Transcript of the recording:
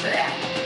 Vielen